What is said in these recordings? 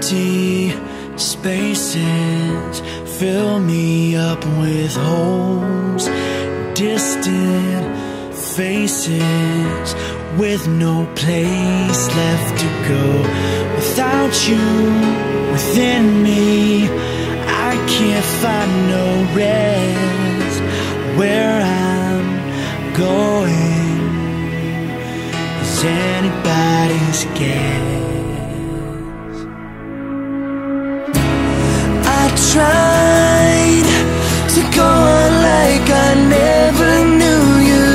Empty spaces fill me up with holes. Distant faces with no place left to go. Without you within me, I can't find no rest. Where I'm going is anybody's guess. Tried to go on like I never knew you.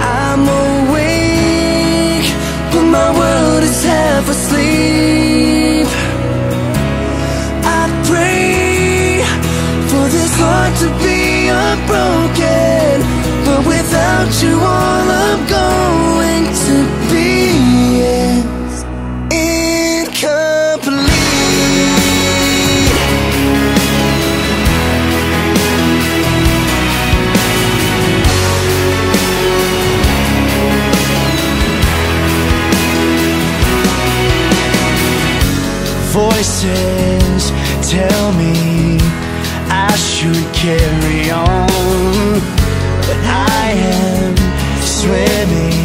I'm awake, but my world is half asleep. I pray for this heart to be unbroken, but without you, all voices tell me I should carry on, but I am swimming.